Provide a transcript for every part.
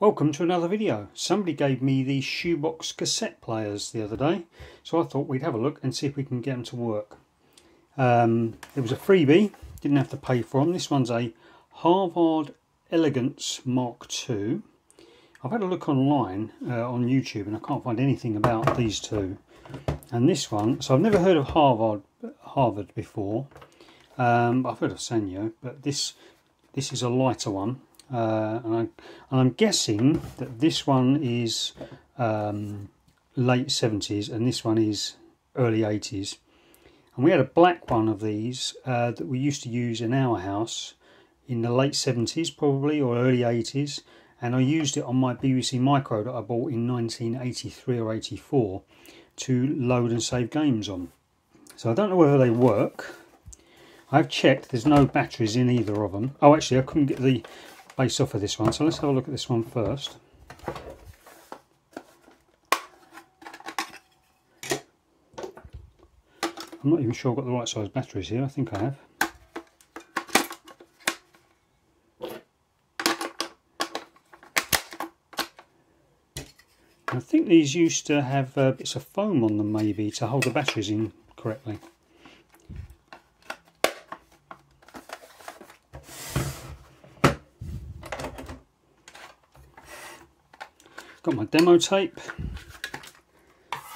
Welcome to another video. Somebody gave me these shoebox cassette players the other day, so I thought we'd have a look and see if we can get them to work. Um, it was a freebie, didn't have to pay for them. This one's a Harvard Elegance Mark II. I've had a look online uh, on YouTube and I can't find anything about these two. And this one, so I've never heard of Harvard Harvard before. Um, I've heard of Sanyo, but this this is a lighter one uh, and, I, and I'm guessing that this one is um, late 70s and this one is early 80s. And we had a black one of these uh, that we used to use in our house in the late 70s probably or early 80s and I used it on my BBC Micro that I bought in 1983 or 84 to load and save games on. So I don't know whether they work. I've checked, there's no batteries in either of them. Oh actually I couldn't get the base off of this one. So let's have a look at this one first. I'm not even sure I've got the right size batteries here. I think I have. I think these used to have uh, bits of foam on them maybe to hold the batteries in correctly. Got my demo tape,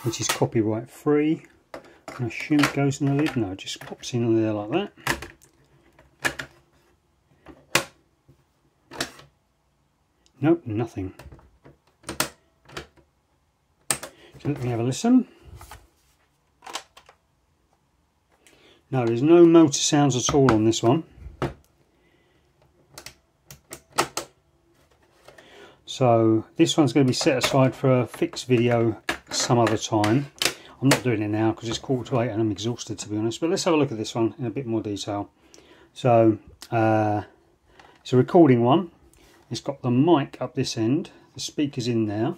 which is copyright free. I assume it goes in the lid. No, it just pops in there like that. Nope, nothing. So let me have a listen. No, there's no motor sounds at all on this one. So this one's going to be set aside for a fixed video some other time. I'm not doing it now because it's quarter to eight and I'm exhausted to be honest. But let's have a look at this one in a bit more detail. So uh, it's a recording one. It's got the mic up this end. The speaker's in there.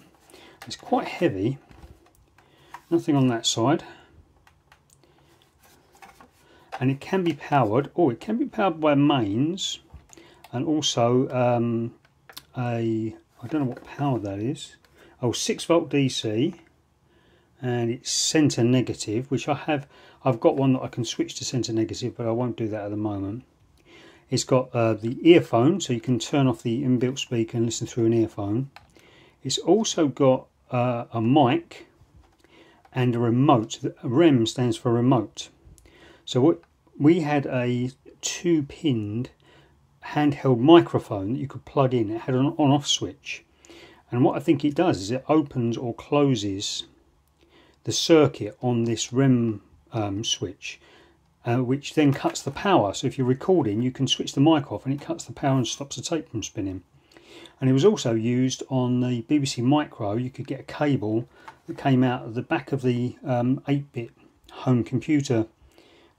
It's quite heavy. Nothing on that side. And it can be powered, or it can be powered by mains and also um, a I don't know what power that is. Oh, 6 volt DC and it's center negative, which I have. I've got one that I can switch to center negative, but I won't do that at the moment. It's got uh, the earphone, so you can turn off the inbuilt speaker and listen through an earphone. It's also got uh, a mic and a remote. REM stands for remote. So what we had a two-pinned handheld microphone that you could plug in. It had an on-off switch. And what I think it does is it opens or closes the circuit on this REM um, switch, uh, which then cuts the power. So if you're recording, you can switch the mic off and it cuts the power and stops the tape from spinning. And it was also used on the BBC Micro. You could get a cable that came out of the back of the 8-bit um, home computer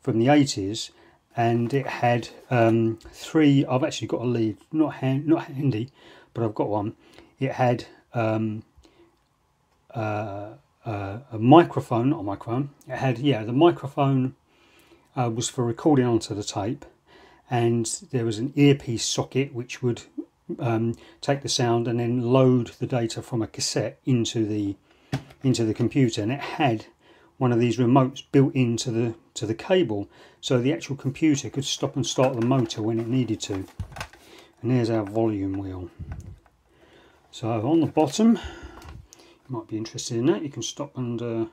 from the 80s and it had um, three. I've actually got a lead, not hand, not handy, but I've got one. It had um, uh, uh, a microphone, not a microphone. It had yeah, the microphone uh, was for recording onto the tape, and there was an earpiece socket which would um, take the sound and then load the data from a cassette into the into the computer, and it had one of these remotes built into the to the cable so the actual computer could stop and start the motor when it needed to. And there's our volume wheel. So on the bottom you might be interested in that. You can stop and uh,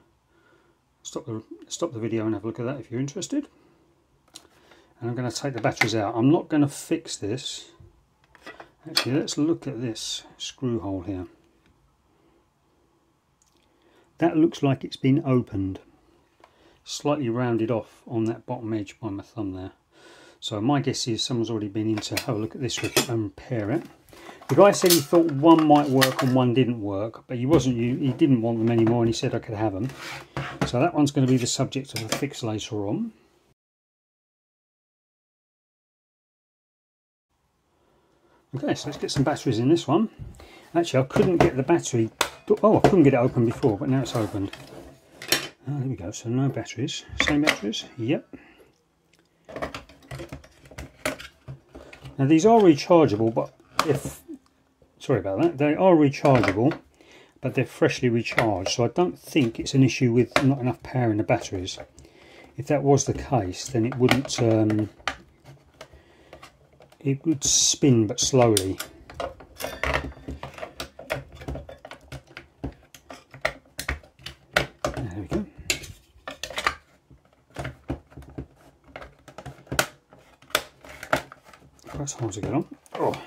stop the stop the video and have a look at that if you're interested. And I'm going to take the batteries out. I'm not going to fix this. Actually let's look at this screw hole here that looks like it's been opened. Slightly rounded off on that bottom edge by my thumb there. So my guess is someone's already been in to have a look at this and repair it. The guy said he thought one might work and one didn't work, but he wasn't. He didn't want them anymore, and he said I could have them. So that one's going to be the subject of a fix later on. Okay, so let's get some batteries in this one. Actually, I couldn't get the battery Oh, I couldn't get it open before, but now it's opened. Oh, there we go. So no batteries. Same batteries? Yep. Now these are rechargeable, but if sorry about that. They are rechargeable, but they're freshly recharged. So I don't think it's an issue with not enough power in the batteries. If that was the case, then it wouldn't. Um, it would spin, but slowly. There we go. Quite hard to get on. Oh.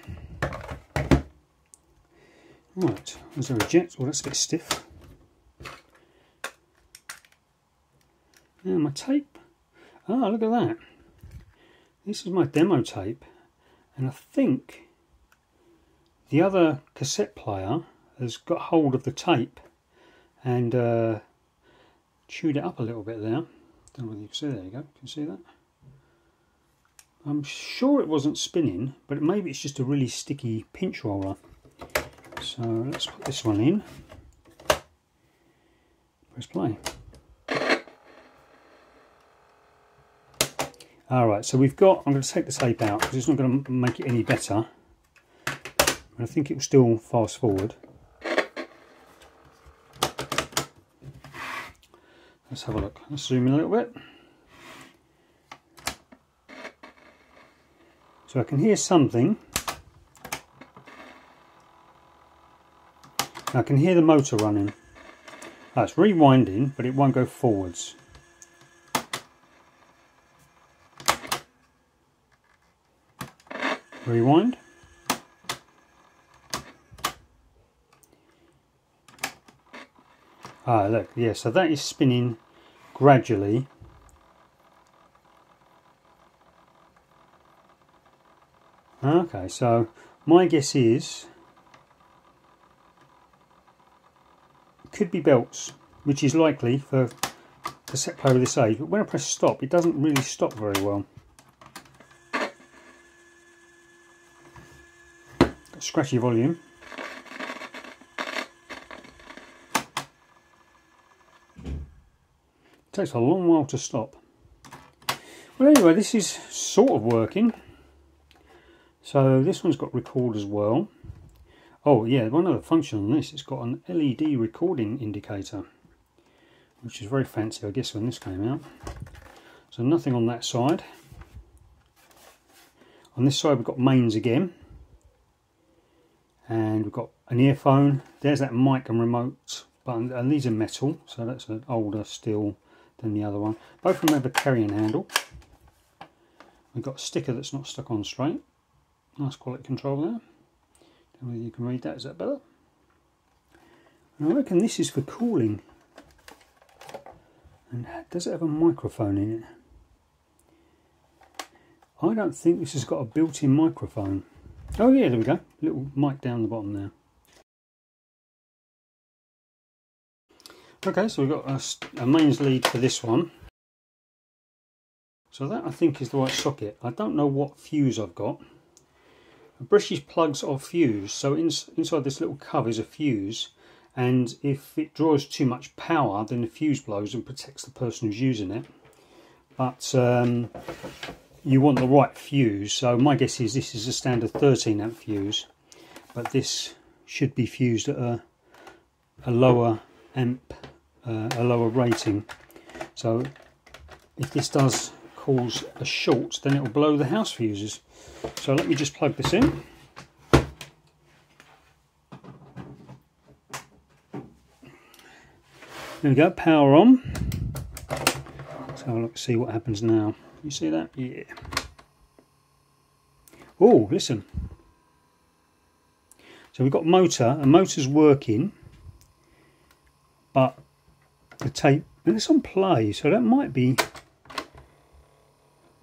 Right, there's a jet? Oh, that's a bit stiff. Now my tape. Ah, look at that. This is my demo tape. And I think the other cassette player has got hold of the tape and uh, chewed it up a little bit there. Don't know whether you can see. There you go. Can you see that? I'm sure it wasn't spinning, but maybe it's just a really sticky pinch roller. So let's put this one in. Press play. Alright, so we've got, I'm going to take the tape out because it's not going to make it any better. But I think it will still fast forward. Let's have a look. Let's zoom in a little bit. So I can hear something. I can hear the motor running. That's rewinding, but it won't go forwards. Rewind. Ah, look, yeah, so that is spinning gradually. Okay, so my guess is could be belts, which is likely for the set player of this age, but when I press stop, it doesn't really stop very well. scratchy volume. It takes a long while to stop. Well anyway, this is sort of working. So this one's got record as well. Oh yeah, one other function on this, it's got an LED recording indicator. Which is very fancy, I guess, when this came out. So nothing on that side. On this side we've got mains again and we've got an earphone there's that mic and remote button and these are metal so that's an older steel than the other one both of them have a carrying handle we've got a sticker that's not stuck on straight nice quality control there Don't know you can read that is that better and I reckon this is for cooling and does it have a microphone in it I don't think this has got a built-in microphone Oh yeah, there we go. Little mic down the bottom there. Okay, so we've got a, a, mains lead for this one. So that I think is the right socket. I don't know what fuse I've got. British plugs are fused, so in, inside this little cover is a fuse and if it draws too much power then the fuse blows and protects the person who's using it. But um, you want the right fuse. So my guess is this is a standard 13 amp fuse but this should be fused at a, a lower amp uh, a lower rating. So if this does cause a short then it will blow the house fuses so let me just plug this in there we go power on so let's have a look, see what happens now you see that? Yeah. Oh, listen. So we've got motor, and motor's working, but the tape, and it's on play, so that might be,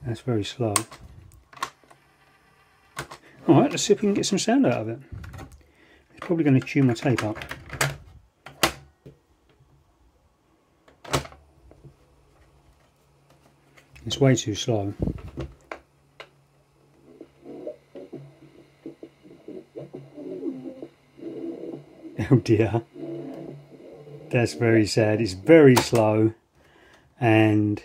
that's very slow. Alright, let's see if we can get some sound out of it. It's probably going to chew my tape up. It's way too slow. Oh dear. That's very sad. It's very slow and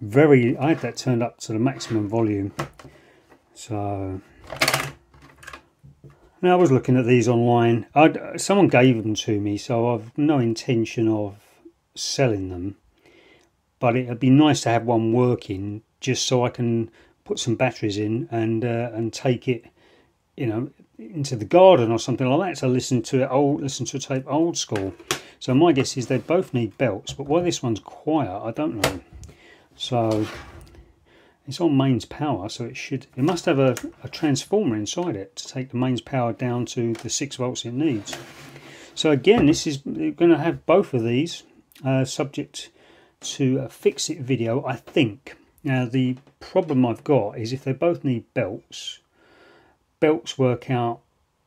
very, I had that turned up to the maximum volume. So, Now I was looking at these online. I'd, someone gave them to me, so I've no intention of selling them. But it'd be nice to have one working, just so I can put some batteries in and uh, and take it, you know, into the garden or something like that to listen to it old, listen to a tape old school. So my guess is they both need belts, but why this one's quiet, I don't know. So it's on mains power, so it should it must have a, a transformer inside it to take the mains power down to the six volts it needs. So again, this is going to have both of these uh, subject to a fix-it video, I think. Now the problem I've got is if they both need belts, belts work out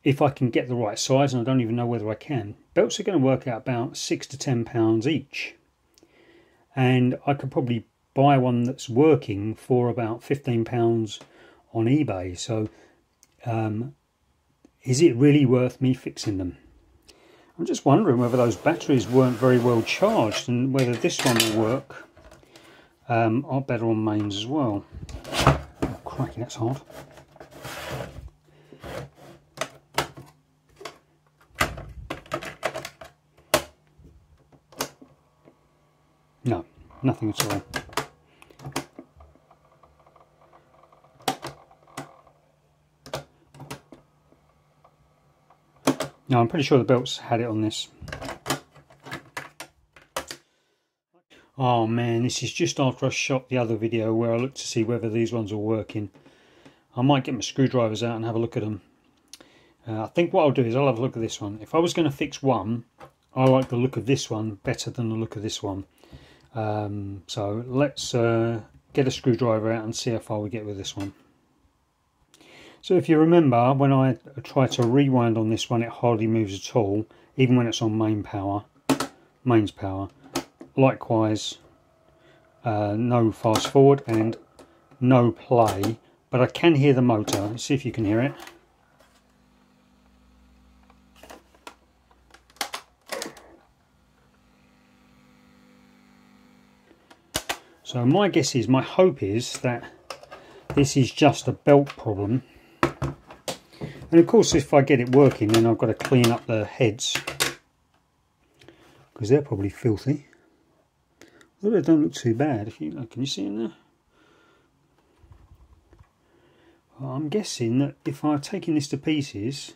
if I can get the right size, and I don't even know whether I can. Belts are going to work out about six to ten pounds each, and I could probably buy one that's working for about 15 pounds on eBay. So um, is it really worth me fixing them? I'm just wondering whether those batteries weren't very well charged and whether this one will work. Um, are better on mains as well. Oh, crikey that's hard. No nothing at all No, I'm pretty sure the belts had it on this. Oh man, this is just after I shot the other video where I looked to see whether these ones are working. I might get my screwdrivers out and have a look at them. Uh, I think what I'll do is I'll have a look at this one. If I was going to fix one, I like the look of this one better than the look of this one. Um, so let's uh, get a screwdriver out and see how far we get with this one. So if you remember, when I try to rewind on this one, it hardly moves at all, even when it's on main power, mains power. Likewise, uh, no fast forward and no play, but I can hear the motor. Let's see if you can hear it. So my guess is, my hope is that this is just a belt problem and of course if I get it working then I've got to clean up the heads because they're probably filthy. Although they don't look too bad. If you can you see in there? Well, I'm guessing that if I'm taking this to pieces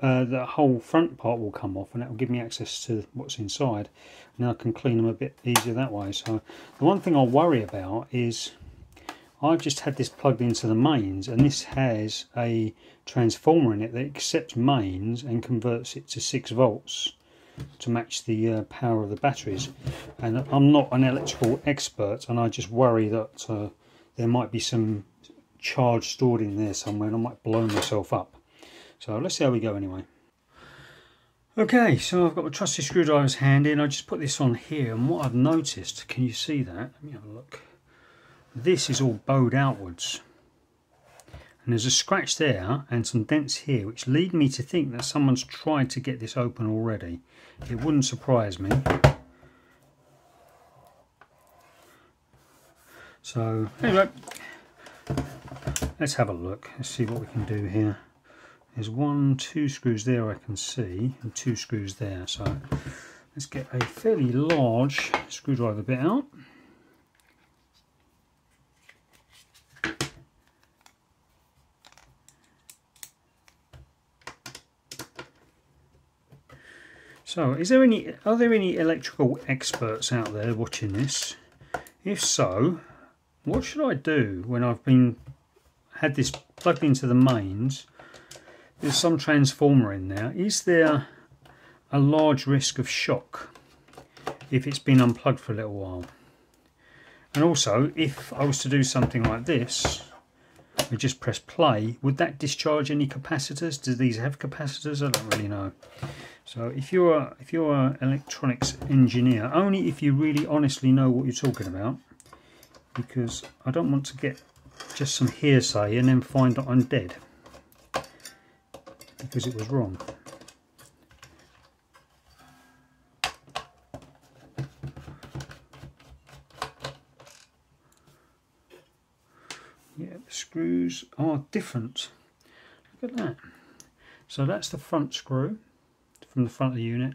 uh, the whole front part will come off and that will give me access to what's inside and I can clean them a bit easier that way. So the one thing I'll worry about is I've just had this plugged into the mains and this has a transformer in it that accepts mains and converts it to 6 volts to match the uh, power of the batteries. And I'm not an electrical expert and I just worry that uh, there might be some charge stored in there somewhere and I might blow myself up. So let's see how we go anyway. Okay so I've got my trusty screwdrivers handy and I just put this on here and what I've noticed can you see that? Let me have a look this is all bowed outwards. And there's a scratch there and some dents here which lead me to think that someone's tried to get this open already. It wouldn't surprise me. So anyway let's have a look. Let's see what we can do here. There's one two screws there I can see and two screws there. So let's get a fairly large screwdriver bit out So, is there any are there any electrical experts out there watching this? If so, what should I do when I've been had this plugged into the mains? There's some transformer in there. Is there a large risk of shock if it's been unplugged for a little while? And also, if I was to do something like this, we just press play, would that discharge any capacitors? Do these have capacitors? I don't really know. So if you're if you're an electronics engineer, only if you really honestly know what you're talking about, because I don't want to get just some hearsay and then find that I'm dead because it was wrong. Yeah, the screws are different. Look at that. So that's the front screw from the front of the unit.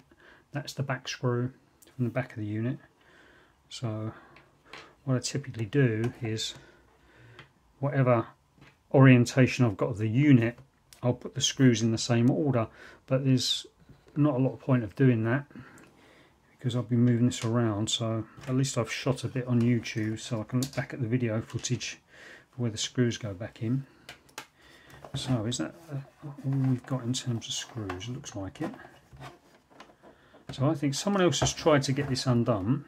That's the back screw from the back of the unit. So what I typically do is whatever orientation I've got of the unit, I'll put the screws in the same order. But there's not a lot of point of doing that because I'll be moving this around so at least I've shot a bit on YouTube so I can look back at the video footage where the screws go back in. So is that uh, all we've got in terms of screws? it Looks like it. So I think someone else has tried to get this undone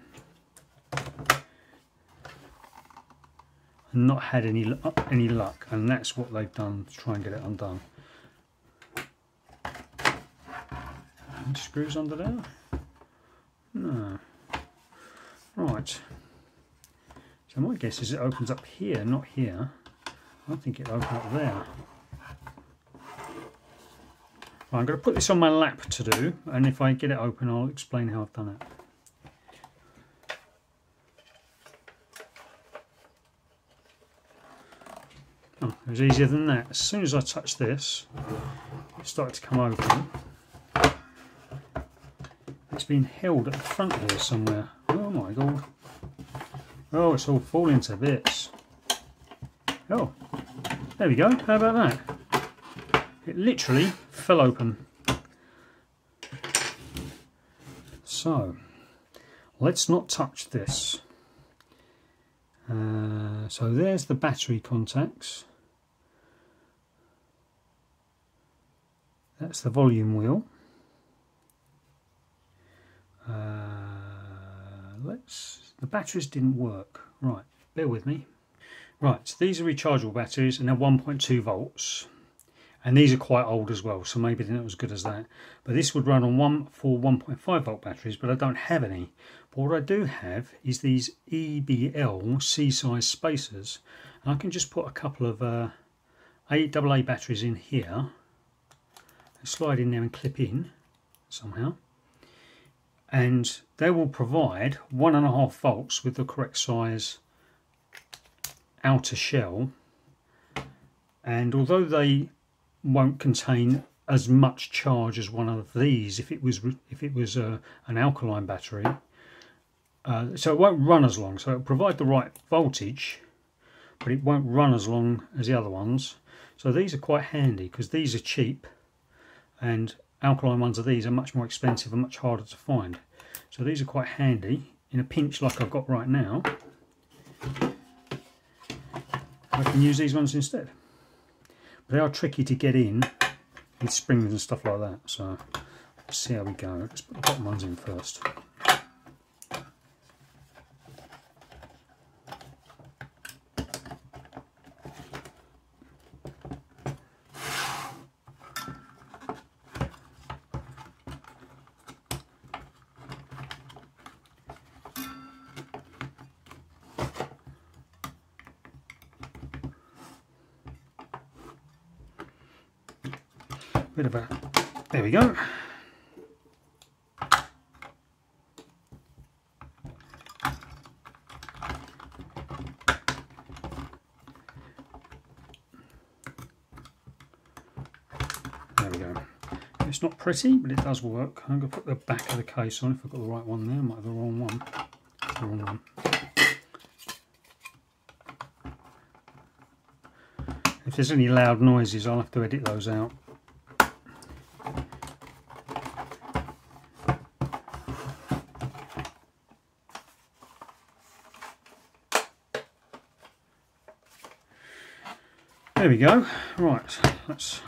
and not had any uh, any luck and that's what they've done to try and get it undone. And screws under there? No. Right. So my guess is it opens up here, not here. I think it opens up there. I'm going to put this on my lap to do, and if I get it open, I'll explain how I've done it. Oh, it was easier than that. As soon as I touch this, it started to come open. It's been held at the front here somewhere. Oh my god. Oh, it's all falling to bits. Oh, there we go. How about that? It literally fell open. So, let's not touch this. Uh, so there's the battery contacts. That's the volume wheel. Uh, let's. The batteries didn't work. Right, bear with me. Right, these are rechargeable batteries and they're 1.2 volts. And these are quite old as well, so maybe they're not as good as that. But this would run on one for 1.5 volt batteries, but I don't have any. But what I do have is these EBL C-size spacers. And I can just put a couple of uh, AA batteries in here. and Slide in there and clip in somehow and they will provide one and a half volts with the correct size outer shell and although they won't contain as much charge as one of these if it was if it was a, uh, an alkaline battery uh, so it won't run as long so it'll provide the right voltage but it won't run as long as the other ones so these are quite handy because these are cheap and alkaline ones of these are much more expensive and much harder to find. So these are quite handy in a pinch like I've got right now. I can use these ones instead. They are tricky to get in with springs and stuff like that. So let's see how we go. Let's put the bottom ones in first. bit of a there we go there we go it's not pretty but it does work I'm going to put the back of the case on if I've got the right one there I might have the wrong one the wrong one if there's any loud noises I'll have to edit those out There we go. Right, let's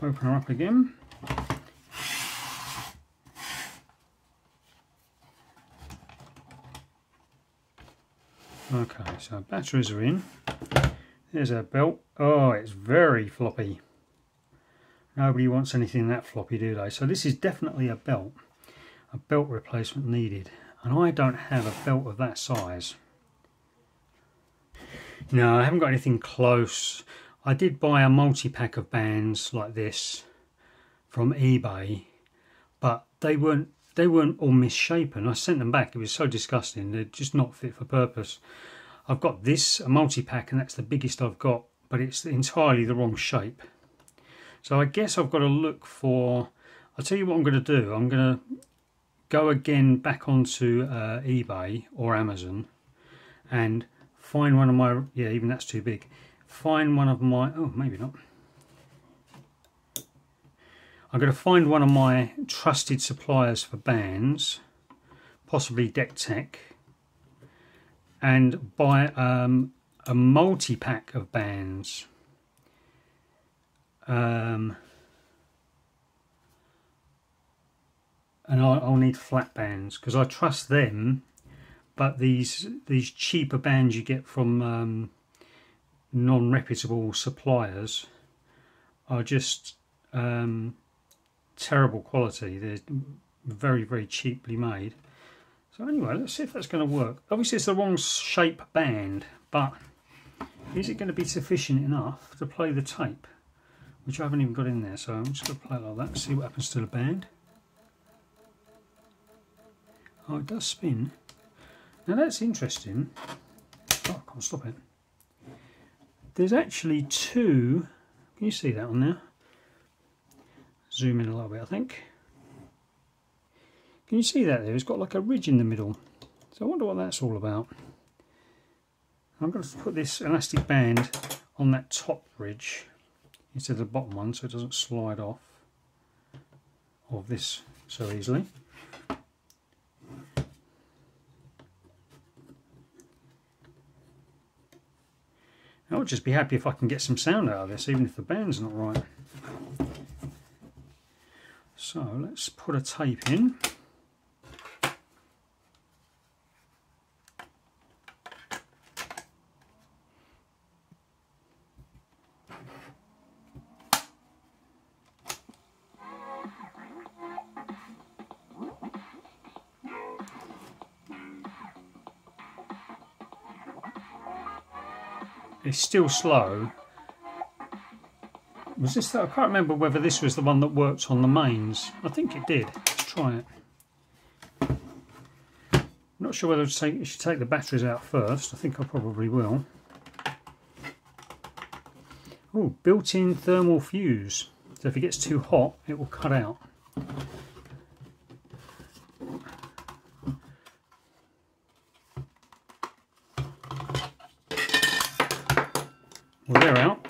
open her up again. Okay, so batteries are in. There's our belt. Oh, it's very floppy. Nobody wants anything that floppy, do they? So this is definitely a belt. A belt replacement needed. And I don't have a belt of that size. No, I haven't got anything close. I did buy a multi-pack of bands like this from eBay, but they weren't they weren't all misshapen. I sent them back. It was so disgusting. They're just not fit for purpose. I've got this, a multi-pack, and that's the biggest I've got, but it's entirely the wrong shape. So I guess I've got to look for, I'll tell you what I'm going to do. I'm going to go again back onto uh, eBay or Amazon and find one of my, yeah, even that's too big. Find one of my, oh, maybe not. I'm going to find one of my trusted suppliers for bands, possibly Deck Tech, and buy um, a multi-pack of bands. Um, and I'll, I'll need flat bands because I trust them but these these cheaper bands you get from um, non-reputable suppliers are just um, terrible quality they're very very cheaply made so anyway let's see if that's going to work obviously it's the wrong shape band but is it going to be sufficient enough to play the tape which I haven't even got in there so I'm just going to play it like that see what happens to the band oh it does spin now that's interesting. Oh, I can't stop it. There's actually two, can you see that one there? Zoom in a little bit, I think. Can you see that there? It's got like a ridge in the middle. So I wonder what that's all about. I'm going to put this elastic band on that top ridge instead of the bottom one so it doesn't slide off of this so easily. I would just be happy if I can get some sound out of this, even if the band's not right. So let's put a tape in. It's still slow. Was this? I can't remember whether this was the one that worked on the mains. I think it did. Let's try it. I'm not sure whether to take, should take the batteries out first. I think I probably will. Oh, built-in thermal fuse. So if it gets too hot, it will cut out. Well, they're out.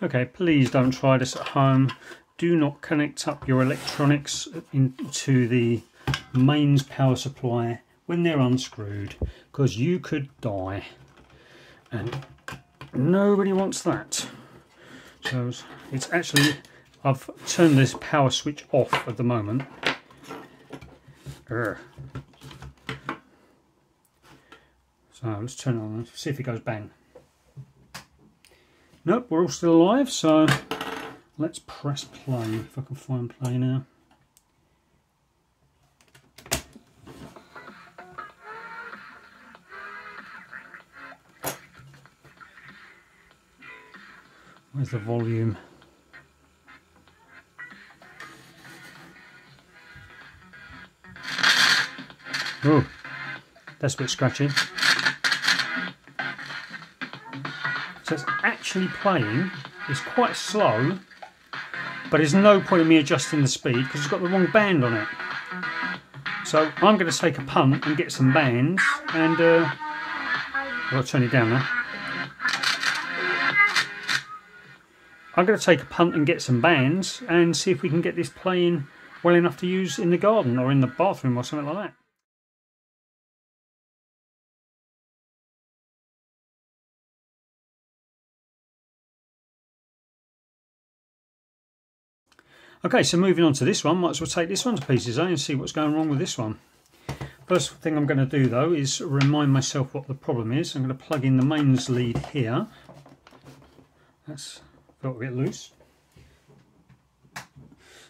Okay, please don't try this at home. Do not connect up your electronics into the mains power supply when they're unscrewed because you could die and nobody wants that. So it's actually I've turned this power switch off at the moment. Urgh. So let's turn it on, see if it goes bang. Nope, we're all still alive, so let's press play, if I can find play now. Where's the volume? Oh, that's a bit scratchy. So it's actually playing. It's quite slow, but there's no point in me adjusting the speed because it's got the wrong band on it. So I'm going to take a punt and get some bands and uh, I'll turn it down now. I'm going to take a punt and get some bands and see if we can get this playing well enough to use in the garden or in the bathroom or something like that. Okay, so moving on to this one, might as well take this one to pieces eh, and see what's going wrong with this one. First thing I'm going to do though is remind myself what the problem is. I'm going to plug in the mains lead here. That's felt a bit loose.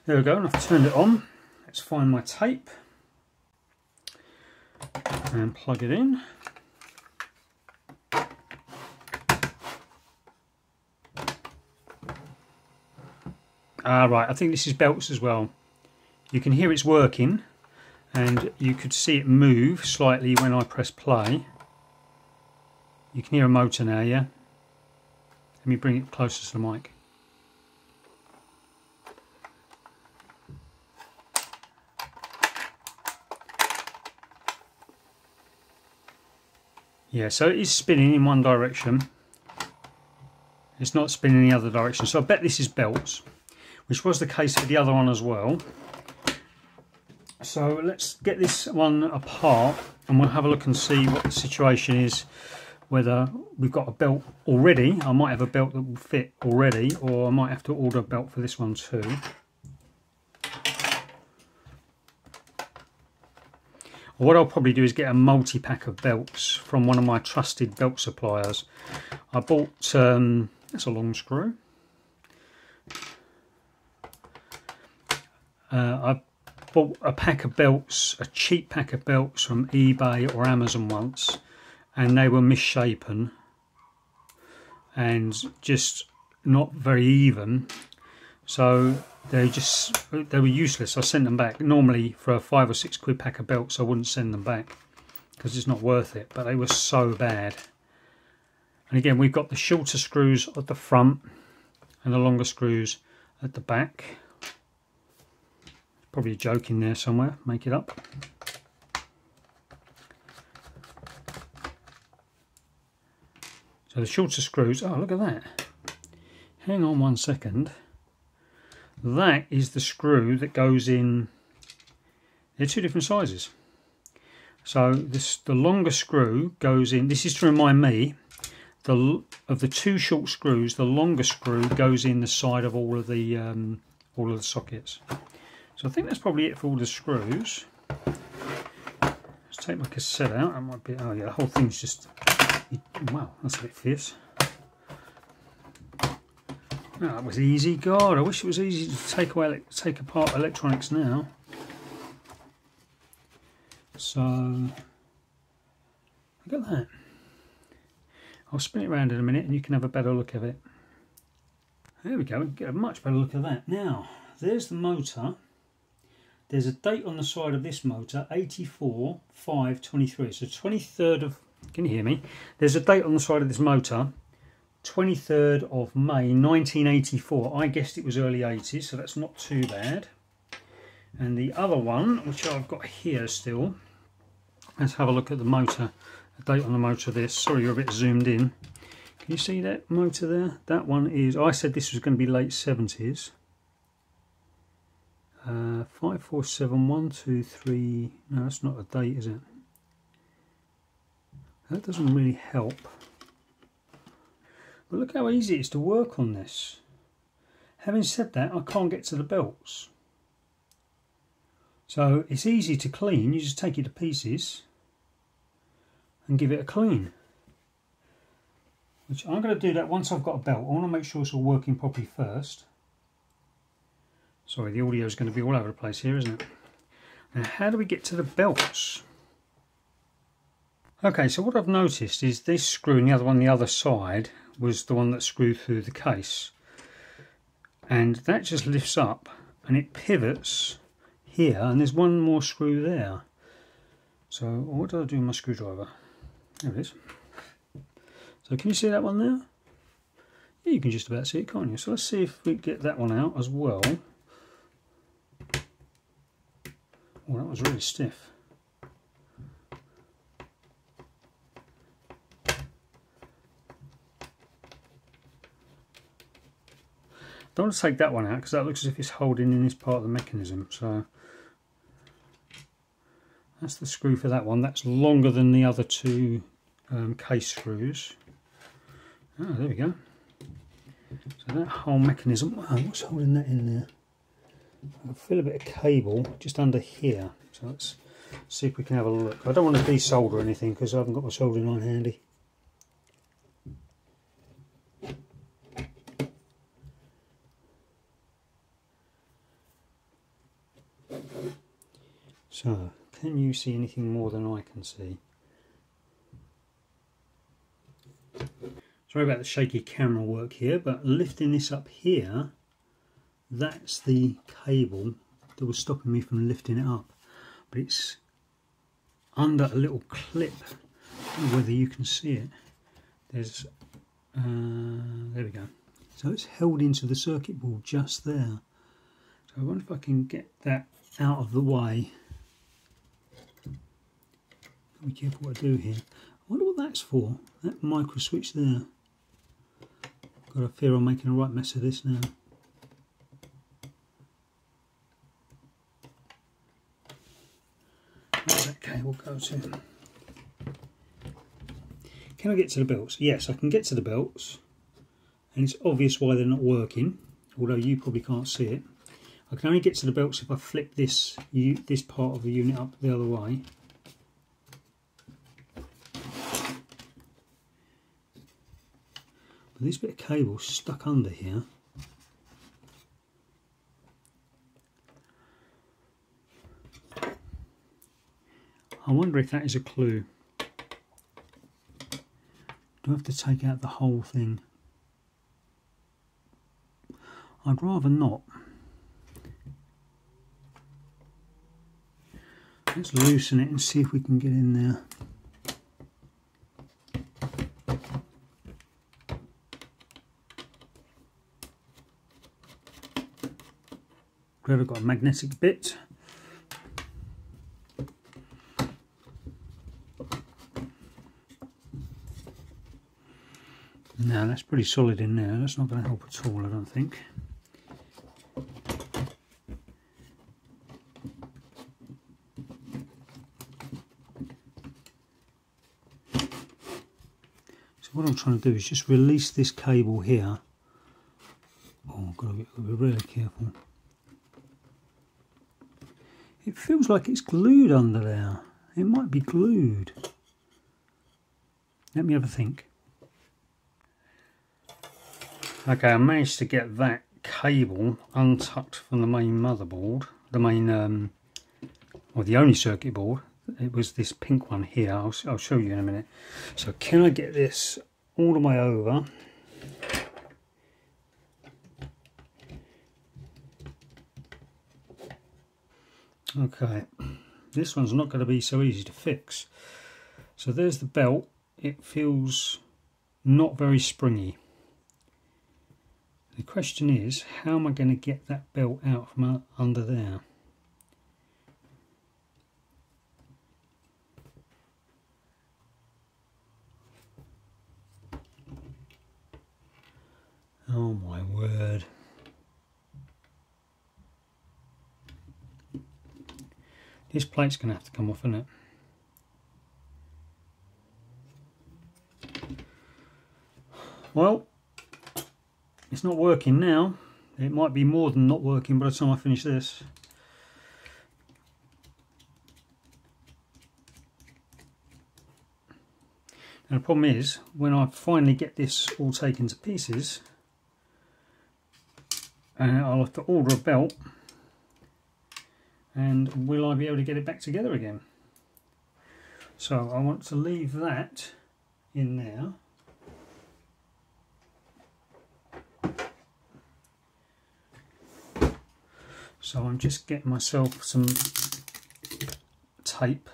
There we go, and I've turned it on. Let's find my tape and plug it in. Ah, right, I think this is belts as well. You can hear it's working, and you could see it move slightly when I press play. You can hear a motor now, yeah? Let me bring it closer to the mic. Yeah, so it is spinning in one direction. It's not spinning in the other direction. So I bet this is belts, which was the case for the other one as well. So let's get this one apart and we'll have a look and see what the situation is. Whether we've got a belt already. I might have a belt that will fit already or I might have to order a belt for this one too. what I'll probably do is get a multi-pack of belts from one of my trusted belt suppliers. I bought, um, that's a long screw. Uh, I bought a pack of belts, a cheap pack of belts from eBay or Amazon once and they were misshapen and just not very even. So they just they were useless. I sent them back. Normally for a five or six quid pack of belts I wouldn't send them back because it's not worth it but they were so bad. And again we've got the shorter screws at the front and the longer screws at the back probably a joke in there somewhere. Make it up. So the shorter screws oh look at that. Hang on one second. That is the screw that goes in they're two different sizes. So this the longer screw goes in this is to remind me the of the two short screws the longer screw goes in the side of all of the um, all of the sockets so I think that's probably it for all the screws let's take my cassette out that might be oh yeah the whole thing's just wow that's a bit fierce Oh, that was easy. God, I wish it was easy to take away, take apart electronics now. So, look at that. I'll spin it around in a minute and you can have a better look at it. There we go, get a much better look at that. Now, there's the motor. There's a date on the side of this motor, 84 5 23. So 23rd of, can you hear me? There's a date on the side of this motor, 23rd of May 1984. I guessed it was early 80s, so that's not too bad. And the other one, which I've got here still, let's have a look at the motor, the date on the motor this. Sorry, you're a bit zoomed in. Can you see that motor there? That one is, I said this was going to be late 70s. Uh, 547123, no that's not a date is it? That doesn't really help. But look how easy it is to work on this. Having said that, I can't get to the belts. So it's easy to clean. You just take it to pieces and give it a clean. Which I'm going to do that once I've got a belt. I want to make sure it's all working properly first. Sorry, the audio is going to be all over the place here, isn't it? Now, how do we get to the belts? Okay, so what I've noticed is this screw and the other one on the other side was the one that screwed through the case. And that just lifts up and it pivots here and there's one more screw there. So what do I do with my screwdriver? There it is. So can you see that one there? Yeah, you can just about see it can't you? So let's see if we get that one out as well oh that was really stiff don't want to take that one out because that looks as if it's holding in this part of the mechanism. So that's the screw for that one. That's longer than the other two um, case screws. Oh, there we go. So that whole mechanism, wow, what's holding that in there? I feel a bit of cable just under here. So let's see if we can have a look. I don't want to desolder anything because I haven't got my soldering iron handy. So, can you see anything more than I can see? Sorry about the shaky camera work here, but lifting this up here, that's the cable that was stopping me from lifting it up. but it's under a little clip. whether you can see it. There's, uh, there we go. So it's held into the circuit board just there. So I wonder if I can get that out of the way. Be careful what I do here. I wonder what that's for. That micro switch there. Got a fear I'm making a right mess of this now. Where's we'll go to? Can I get to the belts? Yes, I can get to the belts. And it's obvious why they're not working, although you probably can't see it. I can only get to the belts if I flip this this part of the unit up the other way. But this bit of cable stuck under here. Wonder if that is a clue. Do I have to take out the whole thing? I'd rather not. Let's loosen it and see if we can get in there. I've got a magnetic bit. Now that's pretty solid in there. That's not going to help at all, I don't think. So what I'm trying to do is just release this cable here. Oh, I've got to be really careful. It feels like it's glued under there. It might be glued. Let me have a think. Okay, I managed to get that cable untucked from the main motherboard, the main, um, or the only circuit board. It was this pink one here. I'll, I'll show you in a minute. So can I get this all the way over? Okay, this one's not going to be so easy to fix. So there's the belt. It feels not very springy. The question is, how am I going to get that belt out from under there? Oh my word. This plate's going to have to come off, isn't it? Well, it's not working now. It might be more than not working by the time I finish this. And the problem is, when I finally get this all taken to pieces, and I'll have to order a belt, and will I be able to get it back together again? So I want to leave that in there. So I'm just getting myself some tape.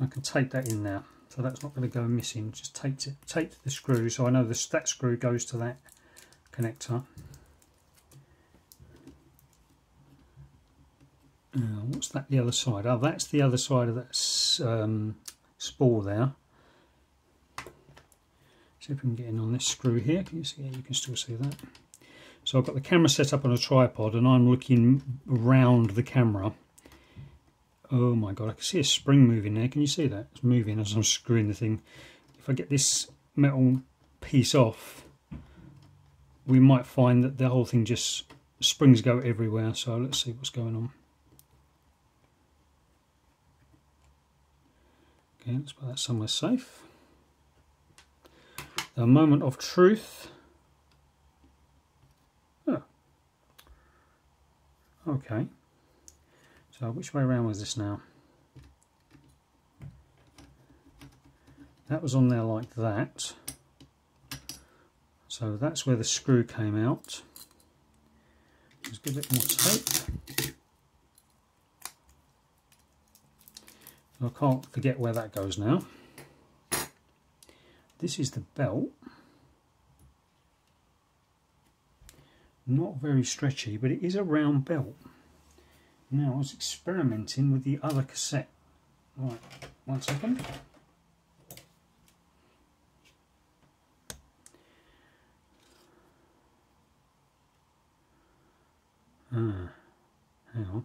I can tape that in there, so that's not going to go missing. Just tape tape the screw, so I know this that screw goes to that connector. Uh, what's that the other side? Oh, that's the other side of that um, spool there. See if we can get in on this screw here. Can you see? Yeah, you can still see that. So I've got the camera set up on a tripod and I'm looking around the camera. Oh my god, I can see a spring moving there. Can you see that? It's moving as I'm screwing the thing. If I get this metal piece off, we might find that the whole thing just springs go everywhere. So let's see what's going on. Okay, let's put that somewhere safe. The moment of truth. Okay. So which way around was this now? That was on there like that. So that's where the screw came out. Let's give it more tape. I can't forget where that goes now. This is the belt. Not very stretchy, but it is a round belt. Now I was experimenting with the other cassette. Right, one second. Ah, hang on.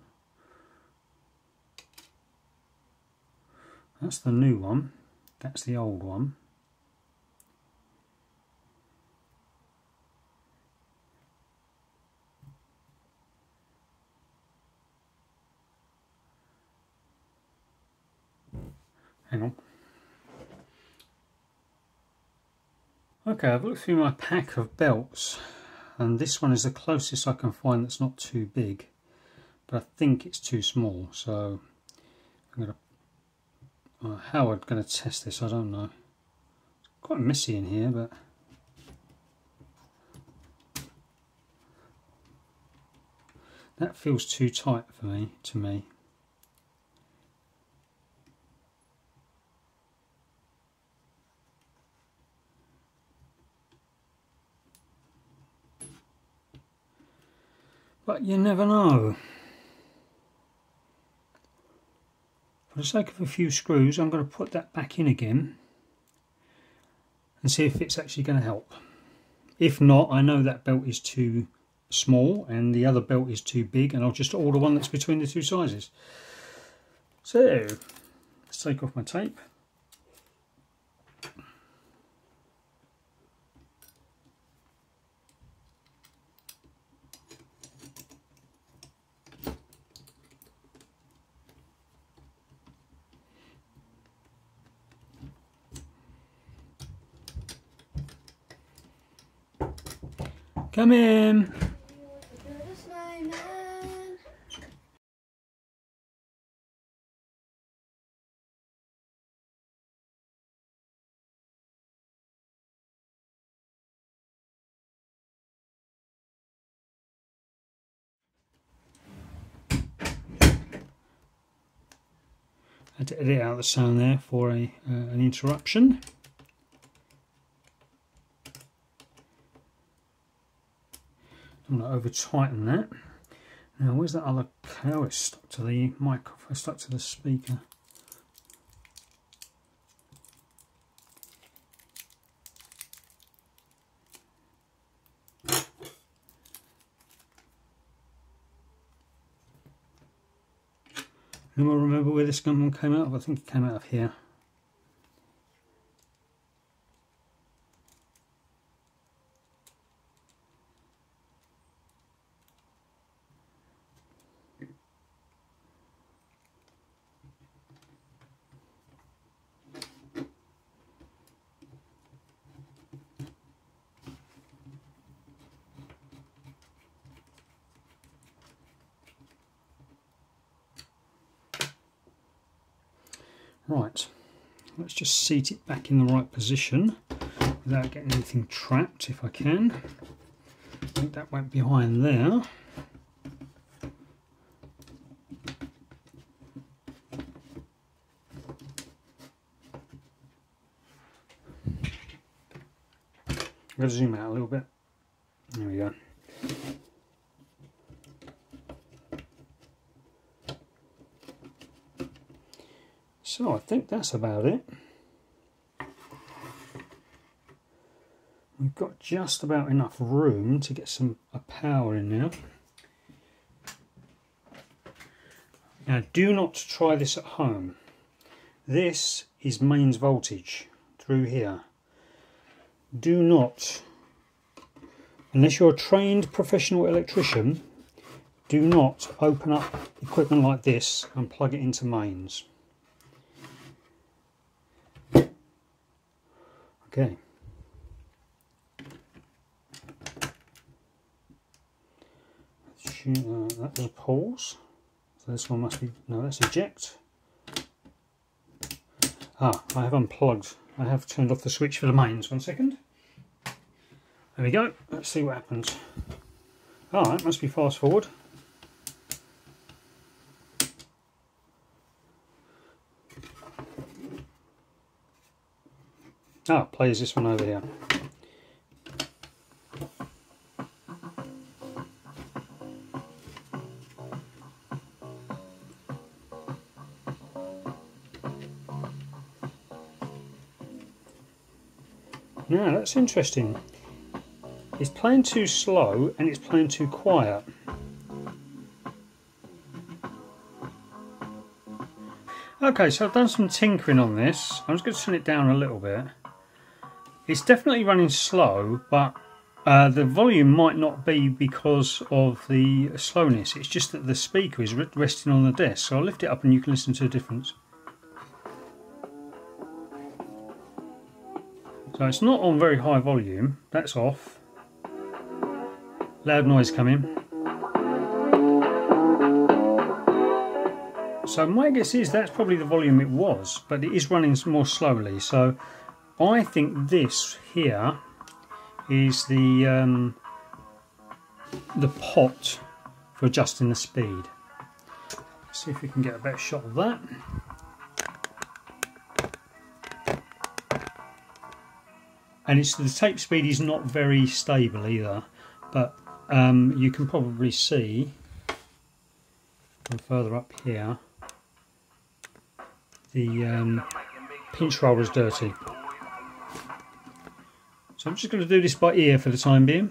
That's the new one. That's the old one. Hang on. Okay, I've looked through my pack of belts and this one is the closest I can find that's not too big but I think it's too small so I'm going to uh, how I'm going to test this I don't know it's quite messy in here but that feels too tight for me to me But you never know. For the sake of a few screws, I'm going to put that back in again and see if it's actually going to help. If not, I know that belt is too small and the other belt is too big and I'll just order one that's between the two sizes. So, let's take off my tape. Come in. Had to edit out the sound there for a uh, an interruption. I'm going to over tighten that. Now where's that other cow? It's stuck to the microphone, stuck to the speaker. Anyone remember where this gun came out of? I think it came out of here. Right, let's just seat it back in the right position without getting anything trapped if I can. I think that went behind there. I'm going to zoom out a little bit. There we go. So I think that's about it. We've got just about enough room to get some power in now. Now do not try this at home. This is mains voltage through here. Do not, unless you're a trained professional electrician, do not open up equipment like this and plug it into mains. Okay. tune, uh, that was a pause. So this one must be, no, that's eject. Ah, I have unplugged. I have turned off the switch for the mains. One second. There we go. Let's see what happens. Ah, it that must be fast forward. Ah, plays this one over here. That's interesting. It's playing too slow and it's playing too quiet. Okay, so I've done some tinkering on this. I'm just going to turn it down a little bit. It's definitely running slow, but uh, the volume might not be because of the slowness. It's just that the speaker is resting on the desk. So I'll lift it up and you can listen to the difference. So it's not on very high volume. That's off. Loud noise coming. So my guess is that's probably the volume it was, but it is running more slowly. So I think this here is the um, the pot for adjusting the speed. Let's see if we can get a better shot of that. And it's the tape speed is not very stable either, but um, you can probably see further up here the um, pinch roller is dirty. So I'm just going to do this by ear for the time being.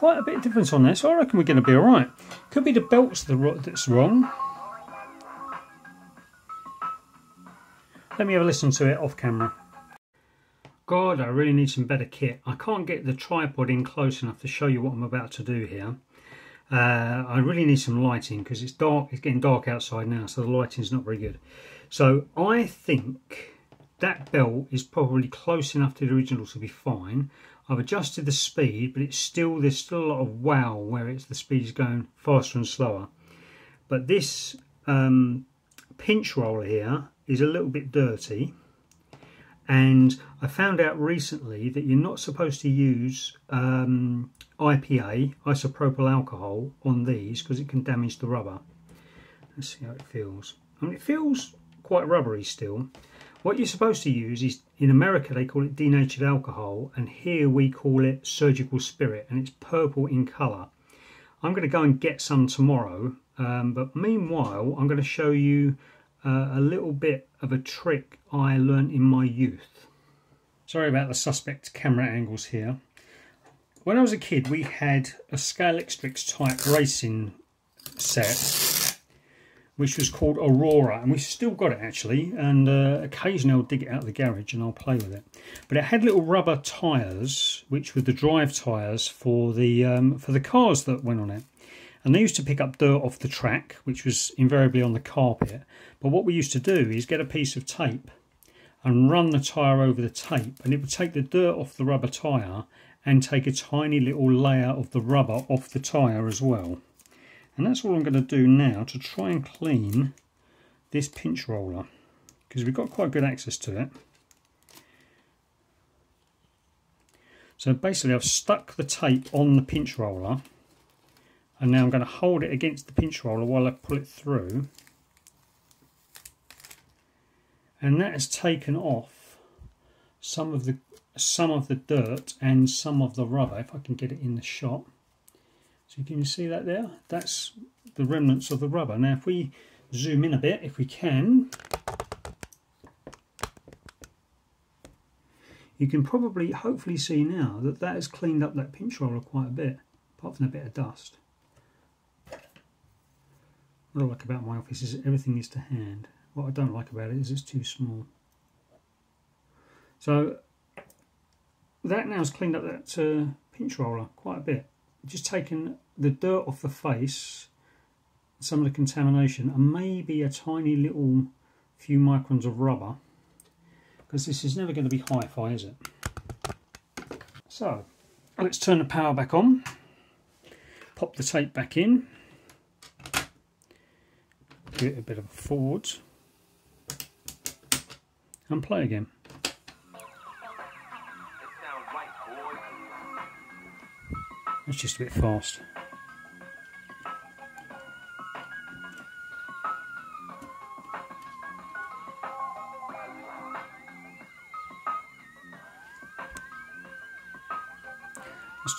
Quite a bit of difference on there, so I reckon we're going to be alright. Could be the belts that's wrong. Let me have a listen to it off camera. God, I really need some better kit. I can't get the tripod in close enough to show you what I'm about to do here. Uh, I really need some lighting because it's dark. It's getting dark outside now, so the lighting's not very good. So I think that belt is probably close enough to the original to be fine. I've adjusted the speed, but it's still there's still a lot of wow where it's the speed is going faster and slower. But this um, pinch roller here is a little bit dirty, and I found out recently that you're not supposed to use um, IPA, isopropyl alcohol, on these because it can damage the rubber. Let's see how it feels. I mean, it feels quite rubbery still. What you're supposed to use is, in America they call it denatured alcohol and here we call it surgical spirit and it's purple in colour. I'm going to go and get some tomorrow um, but meanwhile I'm going to show you uh, a little bit of a trick I learned in my youth. Sorry about the suspect camera angles here. When I was a kid we had a Scalextric type racing set which was called Aurora, and we've still got it actually, and uh, occasionally I'll dig it out of the garage and I'll play with it. But it had little rubber tyres, which were the drive tyres for the um, for the cars that went on it. And they used to pick up dirt off the track, which was invariably on the carpet. But what we used to do is get a piece of tape and run the tyre over the tape, and it would take the dirt off the rubber tyre and take a tiny little layer of the rubber off the tyre as well. And that's what I'm going to do now to try and clean this pinch roller because we've got quite good access to it. So basically I've stuck the tape on the pinch roller and now I'm going to hold it against the pinch roller while I pull it through and that has taken off some of the some of the dirt and some of the rubber if I can get it in the shot so can you see that there? That's the remnants of the rubber. Now if we zoom in a bit, if we can, you can probably hopefully see now that that has cleaned up that pinch roller quite a bit, apart from a bit of dust. What I like about my office is everything is to hand. What I don't like about it is it's too small. So that now has cleaned up that uh, pinch roller quite a bit just taken the dirt off the face, some of the contamination, and maybe a tiny little few microns of rubber, because this is never going to be hi-fi, is it? So, let's turn the power back on, pop the tape back in. give it a bit of forwards and play again. It's just a bit fast.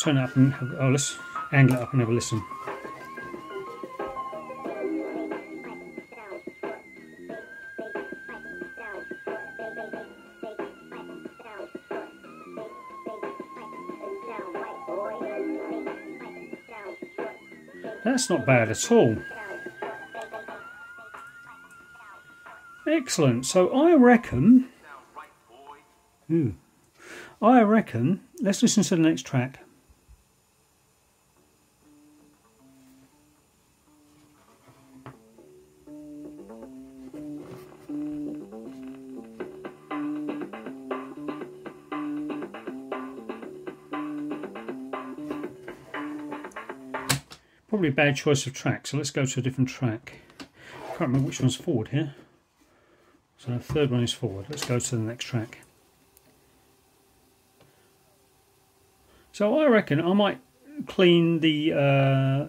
Turn it up and have, oh, let's angle it up and have a listen. That's not bad at all. Excellent. So I reckon. Ooh, hmm, I reckon. Let's listen to the next track. Bad choice of track, so let's go to a different track. I can't remember which one's forward here. So the third one is forward. Let's go to the next track. So I reckon I might clean the... Uh,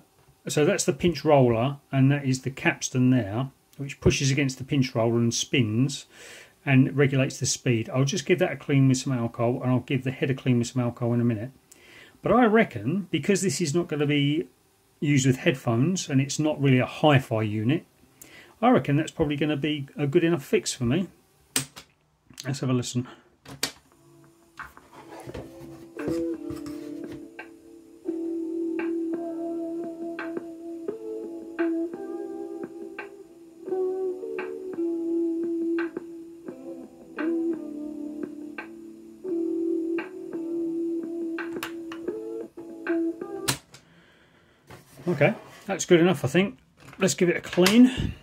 so that's the pinch roller, and that is the capstan there, which pushes against the pinch roller and spins and regulates the speed. I'll just give that a clean with some alcohol, and I'll give the head a clean with some alcohol in a minute. But I reckon, because this is not going to be used with headphones and it's not really a hi-fi unit. I reckon that's probably going to be a good enough fix for me. Let's have a listen that's good enough I think. Let's give it a clean.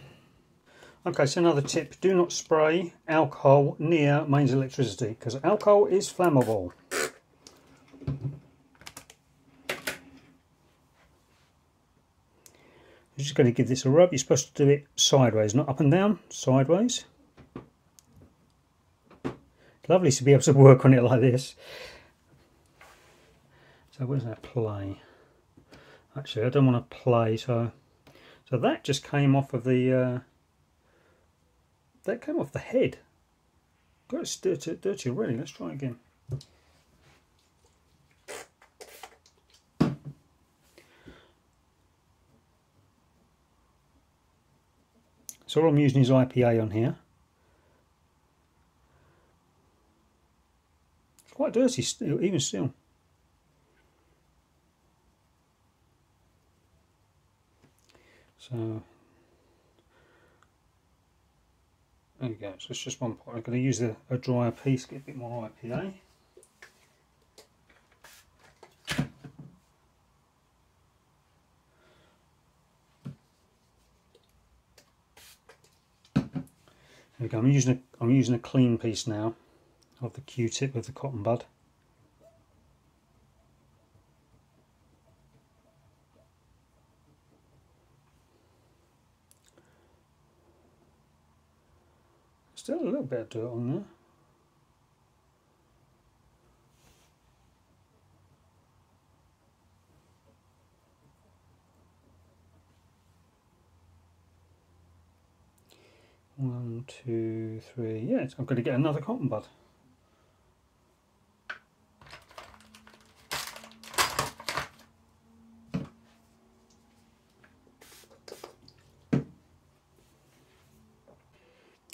Okay, so another tip, do not spray alcohol near mains electricity because alcohol is flammable. I'm just going to give this a rub. You're supposed to do it sideways, not up and down, sideways. Lovely to be able to work on it like this. So where's that play? Actually I don't want to play so so that just came off of the uh, that came off the head. Got it dirty, dirty already let's try again. So all I'm using is IPA on here. It's quite dirty still, even still So there we go. So it's just one point. I'm going to use a, a drier piece, get a bit more IPA. There we go. I'm using a I'm using a clean piece now of the Q-tip of the cotton bud. Dirt on there. One, two, three. Yeah, I'm going to get another cotton bud.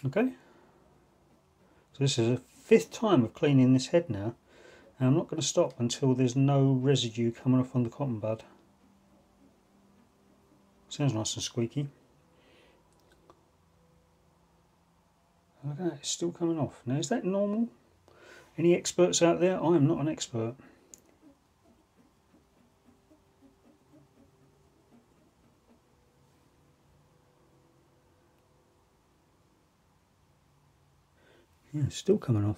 Okay. So this is the fifth time of cleaning this head now. And I'm not going to stop until there's no residue coming off on the cotton bud. Sounds nice and squeaky. Look at that, it's still coming off. Now is that normal? Any experts out there? I am not an expert. Yeah, it's still coming off.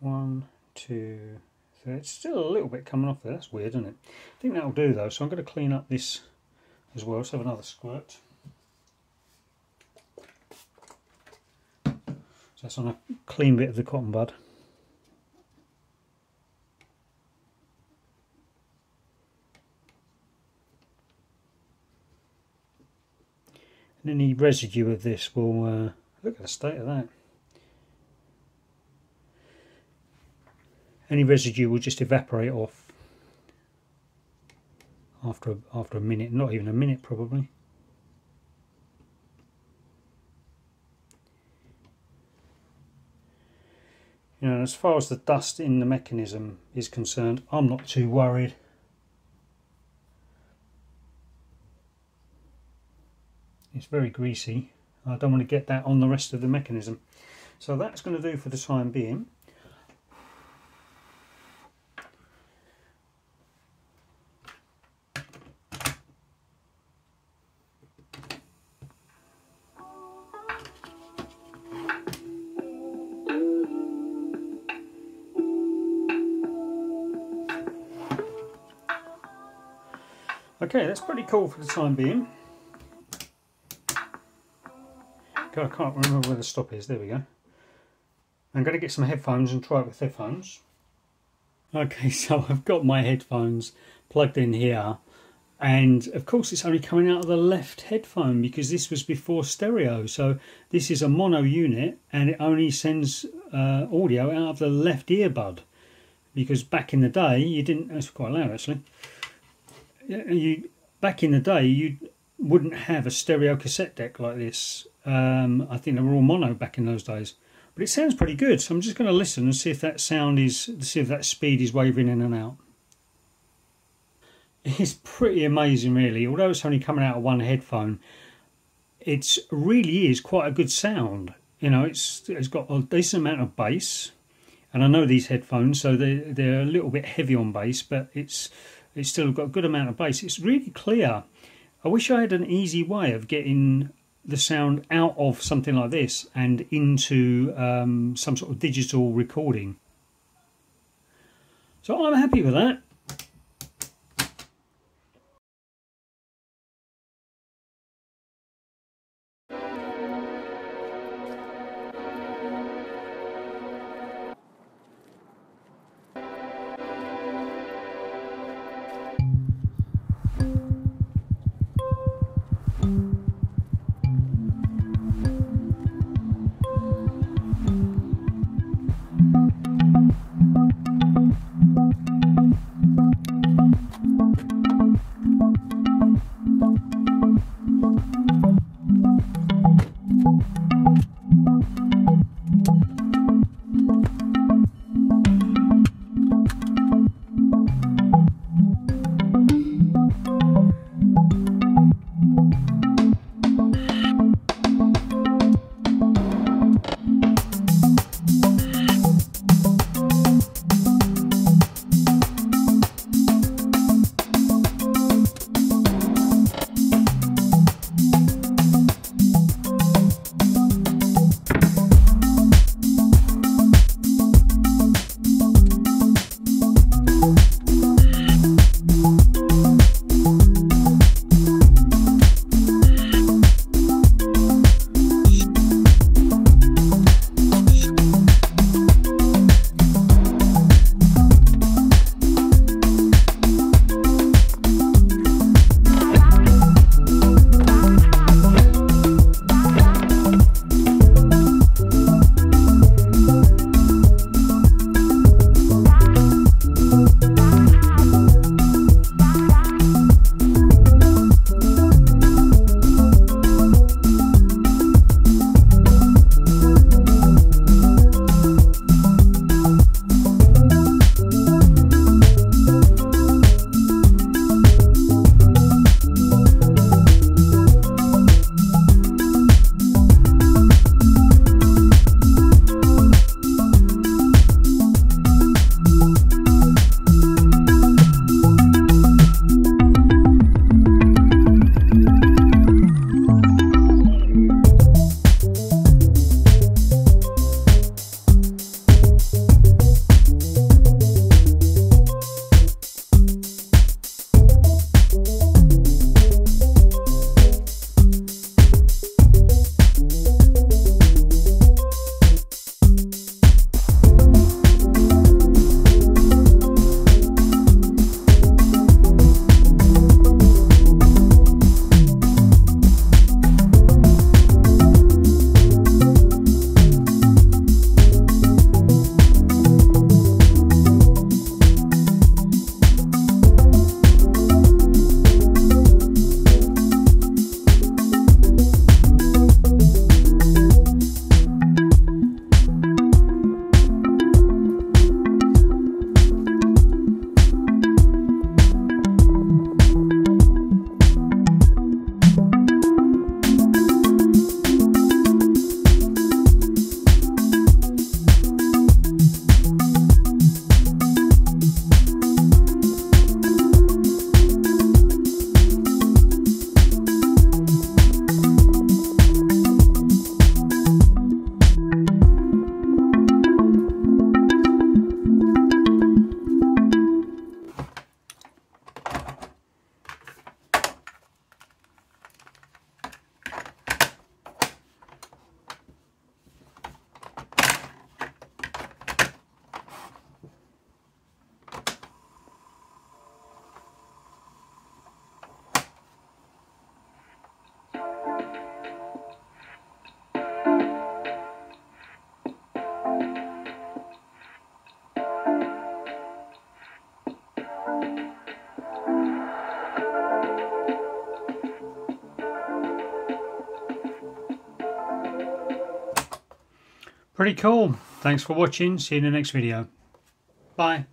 One, two, So it's still a little bit coming off there. That's weird, isn't it? I think that'll do though. So I'm going to clean up this as well. Let's have another squirt. So that's on a clean bit of the cotton bud. Any residue of this will, uh, look at the state of that. Any residue will just evaporate off after after a minute, not even a minute probably. You know, as far as the dust in the mechanism is concerned, I'm not too worried. It's very greasy. I don't want to get that on the rest of the mechanism. So that's going to do for the time being. Okay, that's pretty cool for the time being. I can't remember where the stop is. There we go. I'm going to get some headphones and try it with headphones. Okay, so I've got my headphones plugged in here. And of course it's only coming out of the left headphone because this was before stereo. So this is a mono unit and it only sends uh, audio out of the left earbud. Because back in the day you didn't, that's quite loud actually you back in the day you wouldn't have a stereo cassette deck like this. Um, I think they were all mono back in those days. But it sounds pretty good, so I'm just going to listen and see if that sound is, see if that speed is wavering in and out. It's pretty amazing, really. Although it's only coming out of one headphone, it really is quite a good sound. You know, it's it's got a decent amount of bass, and I know these headphones, so they they're a little bit heavy on bass, but it's it's still got a good amount of bass. It's really clear. I wish I had an easy way of getting the sound out of something like this and into um, some sort of digital recording. So I'm happy with that. Pretty cool. Thanks for watching. See you in the next video. Bye.